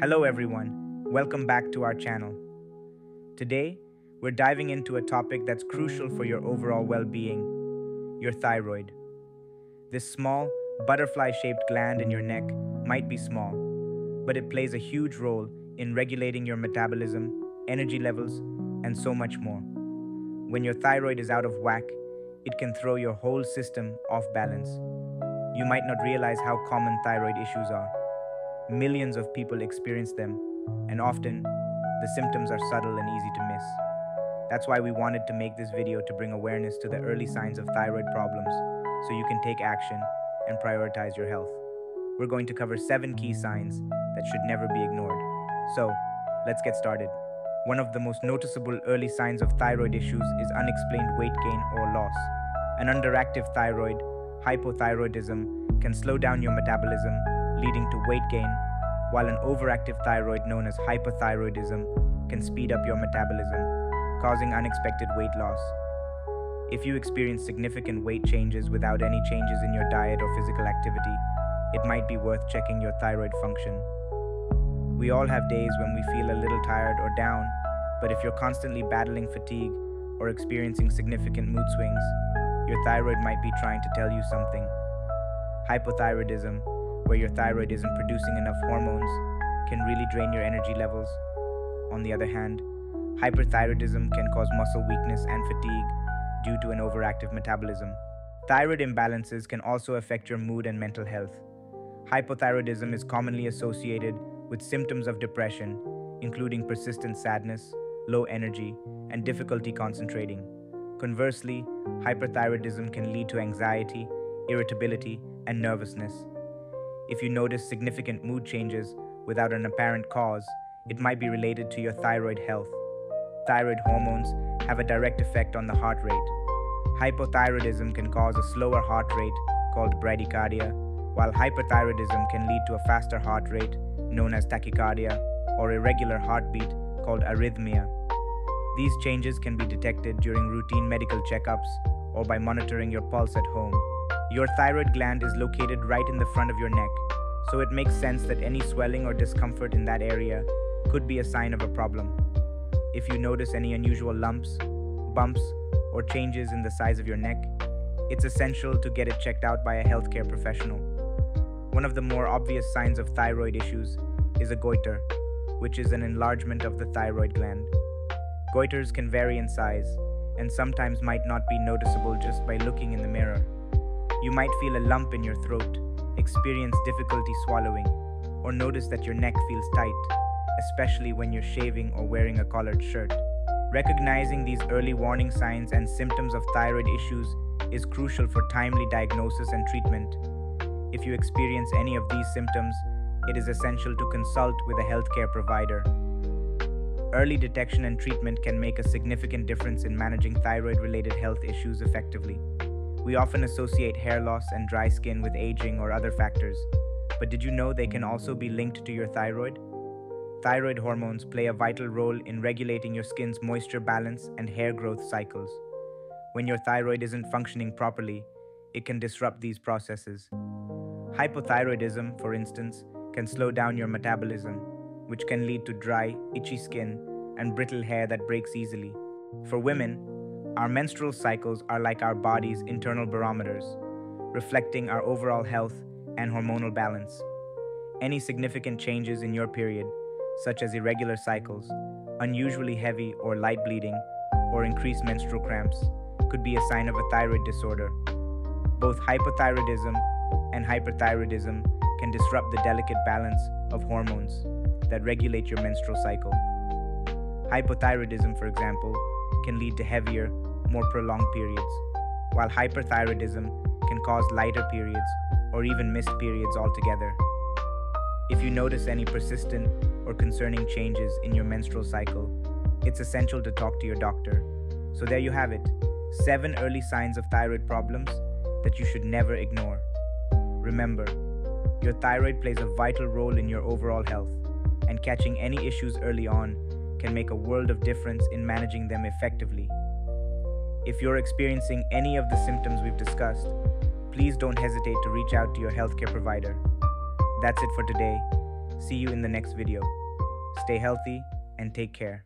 Hello, everyone. Welcome back to our channel. Today, we're diving into a topic that's crucial for your overall well being your thyroid. This small, butterfly shaped gland in your neck might be small, but it plays a huge role in regulating your metabolism, energy levels, and so much more. When your thyroid is out of whack, it can throw your whole system off balance. You might not realize how common thyroid issues are. Millions of people experience them, and often the symptoms are subtle and easy to miss. That's why we wanted to make this video to bring awareness to the early signs of thyroid problems so you can take action and prioritize your health. We're going to cover seven key signs that should never be ignored. So, let's get started. One of the most noticeable early signs of thyroid issues is unexplained weight gain or loss. An underactive thyroid, hypothyroidism, can slow down your metabolism leading to weight gain, while an overactive thyroid known as hyperthyroidism can speed up your metabolism, causing unexpected weight loss. If you experience significant weight changes without any changes in your diet or physical activity, it might be worth checking your thyroid function. We all have days when we feel a little tired or down, but if you're constantly battling fatigue or experiencing significant mood swings, your thyroid might be trying to tell you something. Hypothyroidism, where your thyroid isn't producing enough hormones, can really drain your energy levels. On the other hand, hyperthyroidism can cause muscle weakness and fatigue due to an overactive metabolism. Thyroid imbalances can also affect your mood and mental health. Hypothyroidism is commonly associated with symptoms of depression, including persistent sadness, low energy, and difficulty concentrating. Conversely, hyperthyroidism can lead to anxiety, irritability, and nervousness. If you notice significant mood changes without an apparent cause, it might be related to your thyroid health. Thyroid hormones have a direct effect on the heart rate. Hypothyroidism can cause a slower heart rate called bradycardia, while hyperthyroidism can lead to a faster heart rate known as tachycardia or irregular heartbeat called arrhythmia. These changes can be detected during routine medical checkups or by monitoring your pulse at home. Your thyroid gland is located right in the front of your neck, so it makes sense that any swelling or discomfort in that area could be a sign of a problem. If you notice any unusual lumps, bumps, or changes in the size of your neck, it's essential to get it checked out by a healthcare professional. One of the more obvious signs of thyroid issues is a goiter, which is an enlargement of the thyroid gland. Goiters can vary in size and sometimes might not be noticeable just by looking in the mirror. You might feel a lump in your throat, experience difficulty swallowing, or notice that your neck feels tight, especially when you're shaving or wearing a collared shirt. Recognizing these early warning signs and symptoms of thyroid issues is crucial for timely diagnosis and treatment. If you experience any of these symptoms, it is essential to consult with a healthcare provider. Early detection and treatment can make a significant difference in managing thyroid related health issues effectively. We often associate hair loss and dry skin with aging or other factors, but did you know they can also be linked to your thyroid? Thyroid hormones play a vital role in regulating your skin's moisture balance and hair growth cycles. When your thyroid isn't functioning properly, it can disrupt these processes. Hypothyroidism, for instance, can slow down your metabolism, which can lead to dry, itchy skin and brittle hair that breaks easily. For women, our menstrual cycles are like our body's internal barometers, reflecting our overall health and hormonal balance. Any significant changes in your period, such as irregular cycles, unusually heavy or light bleeding, or increased menstrual cramps, could be a sign of a thyroid disorder. Both hypothyroidism and hyperthyroidism can disrupt the delicate balance of hormones that regulate your menstrual cycle. Hypothyroidism, for example, can lead to heavier, more prolonged periods, while hyperthyroidism can cause lighter periods or even missed periods altogether. If you notice any persistent or concerning changes in your menstrual cycle, it's essential to talk to your doctor. So, there you have it seven early signs of thyroid problems that you should never ignore. Remember, your thyroid plays a vital role in your overall health, and catching any issues early on can make a world of difference in managing them effectively. If you're experiencing any of the symptoms we've discussed, please don't hesitate to reach out to your healthcare provider. That's it for today. See you in the next video. Stay healthy and take care.